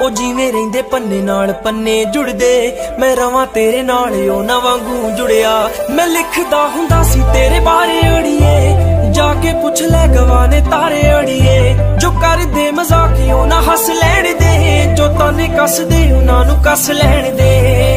ਉਹ ਜਿਵੇਂ ਰਹਿੰਦੇ ਪੰਨੇ ਨਾਲ ਪੰਨੇ ਜੁੜਦੇ। ਮੈਂ ਰਵਾਂ ਤੇਰੇ ਨਾਲ ਉਹ ਵਾਂਗੂ ਜੁੜਿਆ। ਮੈਂ ਲਿਖਦਾ ਹੁੰਦਾ ਸੀ, ਤੇਰੇ ਬਾਰੇ ਅੜੀਏ। ਜਾ ਕੇ ਪੁੱਛ ਲੈ ਗਵਾਨੇ ਤਾਰੇ ਅੜੀਏ। ਜੋ ਕਰਦੇ ਮਜ਼ਾਕ ਉਹ ਨਾ ਹੱਸ ਲੈਣ ਦੇ। ਜੋ ਤਾਨੇ ਕੱਸਦੇ, ਉਹਨਾਂ ਨੂੰ ਕੱਸ ਲੈਣ ਦੇ।